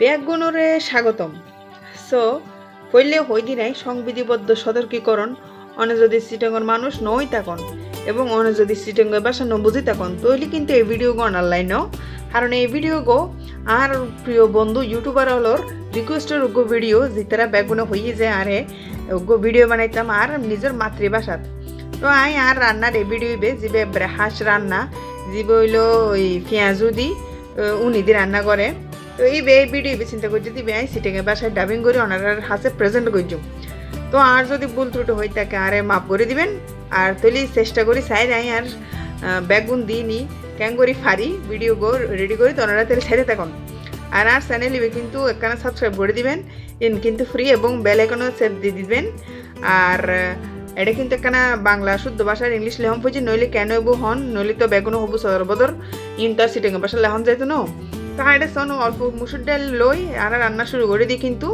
ব্যাগুণরে স্বাগতম। সো পইলে হইদি নাই সংবিধিবদ্ধ সতর্কীকরণ, অনে যদি সিটঙ্গর মানুষ নই তখন এবং অনে যদি সিটঙ্গের বাসা ন বুঝি তৈলি কিন্তু এই ভিডিও গো অনলাইন কারণ এই ভিডিও গো আর প্রিয় বন্ধু ইউটিউবার হলোর রিকোয়েস্টের উগ্র ভিডিও যেতারা ব্যাগুণে হইয়ে যে আরে, উগ্র ভিডিও বানাইতাম আর নিজের মাতৃভাষাত। তো আই আর রান্নার এই ভিডিও বে যে হাঁস রান্না যে হইল ওই পেঁয়াজু দি উনি দি রান্না করে। তো এই বে ভিডিও চিন্তা করছি দিবে আই সিটেঙ্গে বাসায় ডাবিং করে ওনার হাসে প্রেজেন্ট করছি তো আর যদি ভুল ত্রুটি হয়ে থাকে আরে মাপ করে দিবেন। আর তৈলি চেষ্টা করি সাইড আই আর ব্যাগুন দিই নি ক্যাং করি ফারি ভিডিও গো রেডি করি, তো ওনারা তাহলে ছেড়ে থাকুন। আর আর চ্যানেল কিন্তু একখানা সাবস্ক্রাইব করে দিবেন, ইন কিন্তু ফ্রি এবং বেল আইকনও সেভ দিয়ে দিবেন। আর এটা কিন্তু একখানা বাংলা শুদ্ধ ভাষার ইংলিশ লেহন পড়ছি, নইলে কেন এবু হন, নইলে তো বেগুনো হবু সদর বদর। ইন্টার সিটিং ভাষা লেহন যাইতো ন। তা এটা সন অল্প মুসুর ডাল লই, আর রান্না শুরু করে দিই কিন্তু।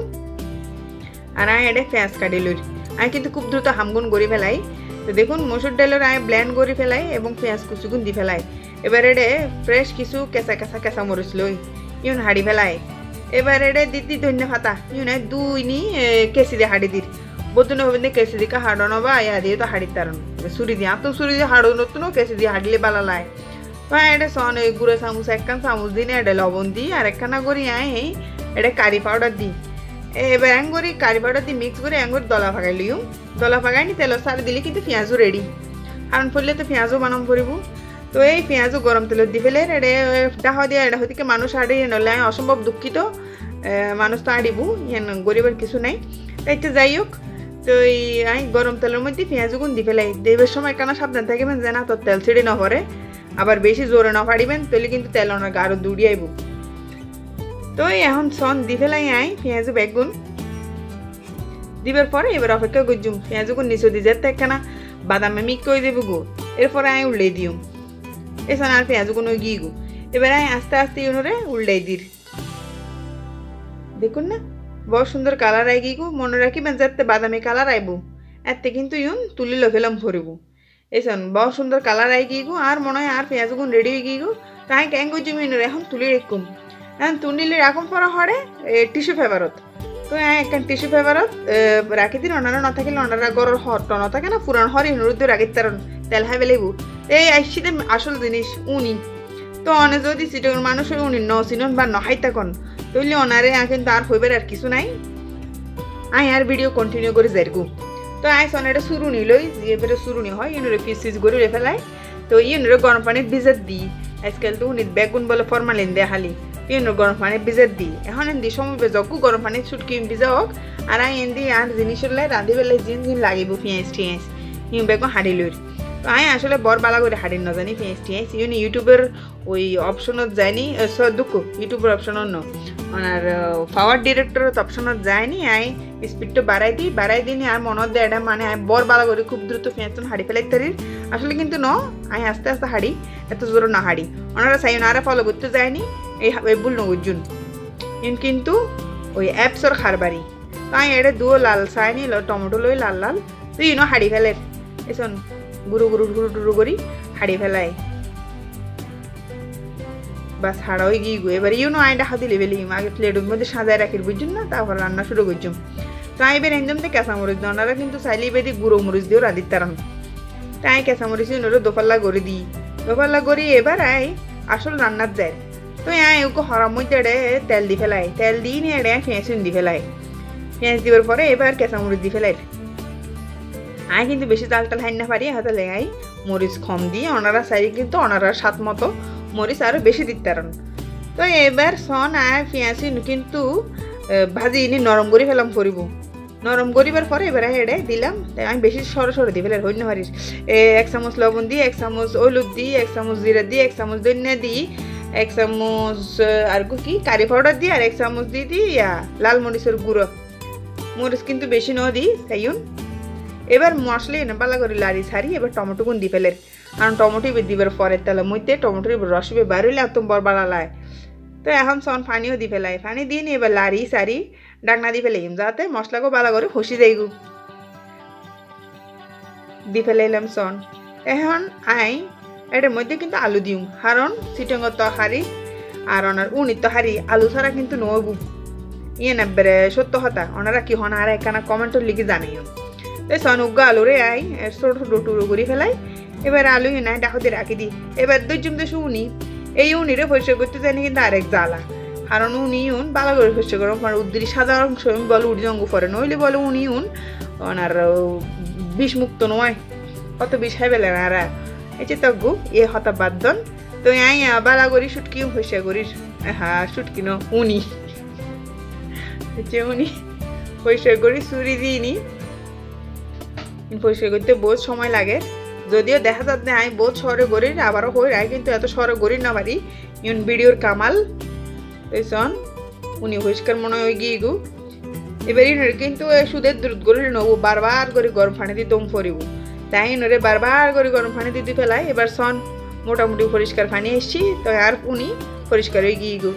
আর আয় এটা পেঁয়াজ কাটি লই। আমি কিন্তু খুব দ্রুত হামগুন করে ফেলাই। তো দেখুন, মসুর ডালের আয় ব্ল্যান্ড করে ফেলাই এবং পেঁয়াজ কুচুগুন দি ফেলাই। এবার এডে ফ্রেশ কিছু কেঁচা কেঁচা কেঁচা মরিচ লই, ইউন হাড়ি ফেলাই। এবার এডে দিদি ধন্য ফাতা ইউন দুই নি কেসি দিয়ে হাড়ি দির। বতুন হবে কেসি দিকে হাড়নো বা ইয়া দিয়ে তো হাড়ি তারন। সুরি দিয়ে আতো সুরি দিয়ে হাড়ো নতুন কেসি দিয়ে হাড়লে বালা তো এটা সন ওই গুঁড়ো চামচ একখান চামচ দিন এটা লবণ দিই আর একখানা করি আয় এটা কারি পাউডার দিই এবার এং করি কারি পাউডার দিয়ে মিক্স করে করে দলা ফাগাই লিও দলা ফাগাই নি তেল সার দিলে কিন্তু পেঁয়াজও রেডি কারণ ফুললে তো পেঁয়াজও বানাম করিব তো এই পেঁয়াজও গরম তেলত দি ফেলে ডাহা দিয়ে এটা হইতে মানুষ আড়ি নলে অসম্ভব দুঃখিত মানুষ তো আড়িব ইয়ান গরিবের কিছু নাই তাইতে যাই হোক তো এই গরম তেলের মধ্যে পেঁয়াজ গুণ দি ফেলাই দেবের সময় কেন সাবধান থাকবেন যে না তোর তেল ছিঁড়ে না পরে আবার বেশি জোরে না পারিবেন, তাহলে কিন্তু তেল ওনার গাঢ় দৌড়ি আইব তো এখন সন দি ফেলাই আই, পেঁয়াজ বেগুন। দিবার পরে এবার অপেক্ষা করছুম পেঁয়াজ গুণ নিচে দি যেতে একখানা বাদামে মিক করে দেবো গো। এরপরে আমি উল্লে দিও এসন আর পেঁয়াজ গুণ গিয়ে গো। এবার আমি আস্তে আস্তে ইউনরে উল্লাই দির। দেখুন না, বড় সুন্দর কালার আই গিগু মনে রাখিবেন যাতে বাদামি কালার আইবু। এতে কিন্তু ইউন তুলি লফেলাম ভরিব। এসন বড় সুন্দর কালার আই গিগু, আর মনে হয় আর পেঁয়াজ গুণ রেডি হয়ে গিগু। তাই ক্যাং করছি মিনরে এখন তুলি রেখুম। এখন তুলিলে রাখুন পরা হরে টিস্যু পেপারত তো। একখান টিস্যু পেপারত রাখি দিন অনারা না থাকিলে অনারা গরর হরট না থাকে না পুরান হরি নুরুদ্দ রাখি তার তেল হাই বেলেবু এই আইসিতে আসল জিনিস, উনি। তো অনে যদি সিটর মানুষের উনি ন চিনন বা নহাই তখন তৈলে অনারে কিন্তু আর হইবার আর কিছু নাই। আই আর ভিডিও কন্টিনিউ করে যাইগু তো আই সনেটা সুরুনি লই এবারে সুরুনি হয়, ইনুরে পিস পিস করে ফেলাই। তো ইনুরে গরম পানির ভিজাত দিই। আজকাল তো উনি বেগুন বলে ফরমালিন দেয় হালি ইনুর গরম পানি ভিজাত দিই। এখন এন এন্দি সময় বেজকু গরম পানি ছুটকি ভিজা হোক আর আই এন্দি আর জিনিসের লাই রাঁধি বেলে জিন জিন লাগিব পেঁয়াজ টিয়াজ। ইউ বেগুন হাঁড়ি লই তো আমি আসলে বর বালা করে হাঁড়ি নজানি পেঁয়াজ টিয়াজ। ইউনি ইউটিউবের ওই অপশনত যায়নি দুঃখ ইউটিউবের অপশনত ন। ওনার পাওয়ার ডিরেক্টরত অপশনত যায়নি, আই স্পিডটা বাড়াই দিই বাড়াই দিই আর মনত দেয় এটা মানে বর বালা করে খুব দ্রুত পেঁয়াজ হাঁড়ি ফেলাই তারির আসলে কিন্তু ন, আমি আস্তে আস্তে হাঁড়ি এত জোরে না হাড়ি। ওনারা চাই ওনারা ফলো করতে যায়নি, এই ভুল নগুজুন কিন্তু ওই অ্যাপসর খারবারি। তাই এটা দুও লাল চাই নিল টমেটো লই লাল লাল। তুই ইনো হাড়ি ফেলের এসন গুরু গুরু গুরু টুরু করি, হাঁড়ি ফেলাই। বাস হাড়াই গিয়ে গো। এবার ইউনো আইডা হাতে লেবে লিম আগে প্লেটের মধ্যে সাজায় রাখির, বুঝছেন না? তারপর রান্না শুরু করছুম। তাই এবার একদম তো মরিচ ওনারা কিন্তু চাইলে এবার গুঁড়ো মরিচ দিয়েও রাঁধির তারান তাই মরিচ ওনারা দোপাল্লা করে দিই। দোপাল্লা করি এবার আই আসল রান্নার যায় তো আই ওকে হরার মধ্যে তেল দি ফেলাই। তেল দিই নিয়ে এড়ে পেঁয়াজ দি ফেলাই। পেঁয়াজ দিবার পরে এবার মরিচ দি ফেলাই। আয় কিন্তু বেশি তাল টাল হাইন না পারি, হাতে লেগাই মরিচ কম দিয়ে ওনারা চাই কিন্তু ওনারা স্বাদ মতো মরিচ আরও বেশি দিতে তো এবার সন আর পেঁয়াজ কিন্তু ভাজি নি নরম করে ফেলাম করিব নরম করিবার পরে এবার হেডে দিলাম। আমি বেশি সরো সরো দিই, ফেলার হইন পারিস এক চামচ লবণ দিই, এক চামচ হলুদ দিই, এক চামচ জিরা দিই, এক চামচ ধনিয়া দিই, এক চামচ আর কি কারি পাউডার দিই, আর এক চামচ দিই দিই, ইয়া, লাল মরিচের গুঁড়ো। মরিচ কিন্তু বেশি ন দিই তাইন এবার মশলা এনে পালা করে লাড়ি সারি এবার টমেটো গুন দি ফেলের। কারণ টমেটো দিবার পরের তালে মধ্যে টমেটোর রস এবার বাড়িলে একদম বর বাড়ালায় তো এখন সন পানিও দি ফেলাই। পানি দিয়ে নি এবার লাড়ি সারি ডাকনা দি ফেলাইম যাতে মশলাকে বালা করে খসি যাইগু দি ফেলাইলাম সন। এখন আই এটার মধ্যে কিন্তু আলু দিম কারণ চিটঙ্গর তরকারি আর ওনার উনি তো হারি আলু ছাড়া কিন্তু নবু ইয়ে না বেড়ে সত্য হতা ওনারা কি হন আর একখানা কমেন্টও লিখে জানাইও। তো সন উগ্গ আলু রে আই ছোট ছোট টুরো করে ফেলাই। এবার আলু নাই ডাকতে রাখি দি। এবার দুই জমতে উনি, এই উনিরে পরিষ্কার করতে জানি কিন্তু আরেক জ্বালা। কারণ উনি উন ভালো করে পরিষ্কার করো, আমার উদ্দিরি সাদা অংশ বলে উড়ি জঙ্গু পরে, নইলে বলে উনি উন ওনার বিষ মুক্ত নয়। কত বিষ বেলে না আর? এই যে তগু এ হতা বাদন তো আই বালা করি শুটকি পরিষ্কার করিস। হ্যাঁ শুটকি ন উনি। হচ্ছে উনি পরিষ্কার করি চুরি দিইনি। পরিষ্কার করতে বহুত সময় লাগে। যদিও দেখা যাচ্ছে আমি বহুত শহরে গড়ি আবারও হই রায় কিন্তু এত শহরে গড়ি না পারি ইউন ভিডিওর কামাল তৈসন উনি পরিষ্কার মনে হয় গিয়ে গু। এবার ইনরে কিন্তু সুদের দুধ গড়ি নেব বারবার করে গরম পানি দিয়ে দম ফরিব তাই ইনরে বারবার করে গরম পানি দিয়ে ফেলাই এবার সন মোটামুটি পরিষ্কার পানি এসছি, তো আর উনি পরিষ্কার হয়ে গিয়ে গু।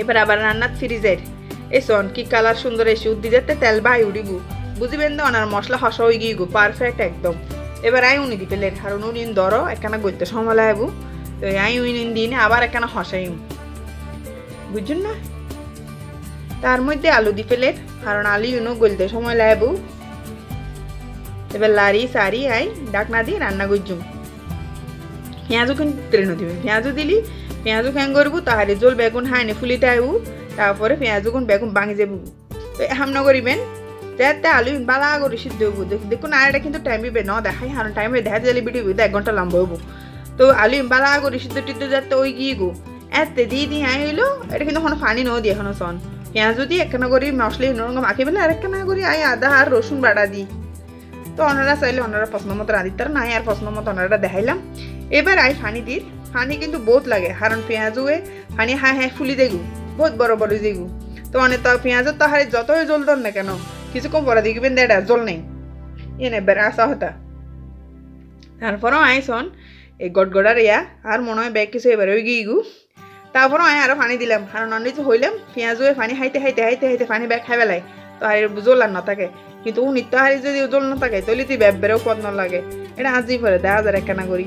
এবার আবার রান্নার ফ্রিজের। সন কি কালার সুন্দর এসে উদ্দি যাতে তেল বাই উড়িবু। বুঝিবেন তো, ওনার মশলা হসা হয়ে গিয়ে পারফেক্ট একদম। এবার আই উনি দিবে লেট কারণ উনি দর একখানা গইতে লাগবো তো আই উনি দিন আবার একখানা হসাই বুঝছেন না? তার মধ্যে আলু দি ফেলে কারণ আলু ইউনো গলতে সময় লাগবো এবার লারি, সারি, আই, ডাকনা দিয়ে রান্না করছুম পেঁয়াজও কিন্তু তেল দিবে। পেঁয়াজও দিলি, পেঁয়াজও ফ্যাং করব? তাহলে জল, বেগুন, হাইনে ফুলিতে আইবু। তারপরে পেঁয়াজও কোন বেগুন ভাঙি যাব তো হাম ন করিবেন যাতে আলু বালা করে সিদ্ধ হব। দেখুন আর এটা কিন্তু টাইম দিবে ন, দেখাই হারণ টাইমে দেখা যালে ভিডিও এক ঘণ্টা লম্বা হব। তো আলু বালা করে সিদ্ধ টিদ্ধ যাতে ওই গিয়ে গো এতে দিয়ে দিয়ে আই হইল এটা কিন্তু কোনো পানি ন দিয়ে এখনও সন পেঁয়াজও দিয়ে একখানা করি মশলা হিনরঙ্গ মাখি ফেলে আর একখানা করি আই আদা আর রসুন বাটা দিই তো ওনারা চাইলে ওনারা পছন্দ মতো রাঁধি তার নাই আর পছন্দ মতো ওনারা দেখাইলাম এবার আই ফানি দির ফানি কিন্তু বহুত লাগে। কারণ পেঁয়াজুয়ে ফানি হ্যাঁ হ্যাঁ ফুলি দেগু বহুত বড় বড় দেগু তো অনেক তো পেঁয়াজের তো হারে যতই জল না কেন কিছুক্ষণ পরে দেখবেন দেড়া, জল নেই। ইয়ে নেবে আসা হতা। তারপরও আইসন এই গড়গড়ার ইয়া আর মনে হয় ব্যাগ কিছু এবার ওই গিয়ে গু। তারপরও আয় আরও পানি দিলাম। কারণ অন্য তো হইলাম পেঁয়াজুয়ে পানি হাইতে হাইতে হাইতে হাইতে পানি ব্যাগ খাই পেলাই তো আর জল আর না থাকে কিন্তু উনি তো হারি যদি জল না থাকে তাহলে তুই ব্যাগ বেড়েও পদ লাগে এটা আজি পরে দেখা যায় কেনা করি।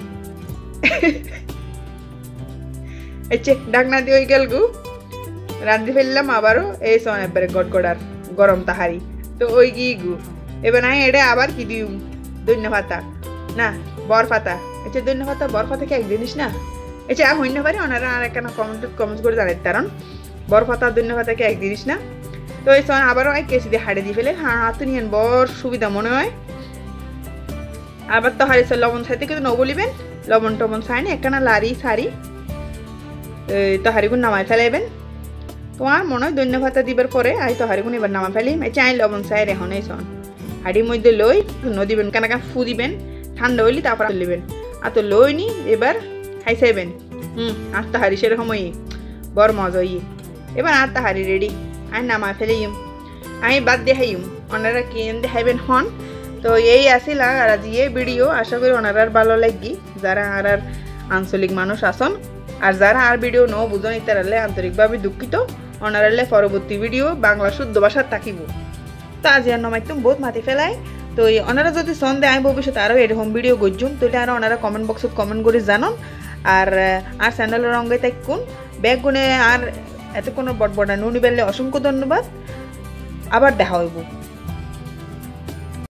এচ্ছে ডাকনা দিয়ে গেল গু। রান্ধি ফেললাম আবারও, এই সন এবারে গড়গড়ার গরম তাহারি। তো ওই গু? এবার নাই এটা আবার কি দিউ দৈন্য পাতা। না, বর পাতা। আচ্ছা দৈন্য পাতা, বর পাতা কি এক জিনিস না? আচ্ছা হইন্য পারি, ওনারা আর একটা কমেন্ট কমেন্ট করে জানাই কারণ বর পাতা দৈন্য পাতা কি এক জিনিস না? তো এই সময় আবারও এই কেসি দিয়ে হাড়ে দিয়ে ফেলে। হ্যাঁ হাতু নিয়েন, বর সুবিধা মনে হয়। আবার তো হাড়ি লবণ সাইতে কিন্তু নবলিবেন লবণ টবণ সাইনি একখানা লারি সারি তো হারিগুন নামাই ফেলাইবেন। তোমার মনে হয় ভাতা দিবার পরে আই তো হারিগুন এবার নামা ফেলি। চাই লবণ সাই এখন এই সন হাড়ির মধ্যে লই নদিবেন কেন কেন ফু দিবেন, ঠান্ডা হইলি তারপর লিবেন আর তো লই নি এবার খাই চাইবেন। হুম আস্তা হারি সেরকমই বড় মজা ইয়ে এবার আত্মা হারি রেডি আই নামা ফেলিম আমি বাদ দেখাইম। ওনারা কেন দেখাইবেন হন? তো এই আসিল আর আজ এই ভিডিও, আশা করি ওনারার ভালো লাগি। যারা আর আর আঞ্চলিক মানুষ আসন, আর যারা আর ভিডিও ন বুঝন ইতারালে আন্তরিকভাবে দুঃখিত। ওনারালে পরবর্তী ভিডিও বাংলা শুদ্ধ ভাষার থাকিব। তো আজ আর নমাইতুম বহুত মাতি ফেলাই। তো এই ওনারা যদি সন্দেহ আমি ভবিষ্যতে আরও এরকম ভিডিও গজ্জুম তো আরও ওনারা কমেন্ট বক্সত কমেন্ট করে জানান আর আর চ্যানেলের রঙে কোন ব্যাগ গুণে আর এত কোনো বট বড়া নুনি বেললে অসংখ্য ধন্যবাদ। আবার দেখা হইব।